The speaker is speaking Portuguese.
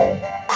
Música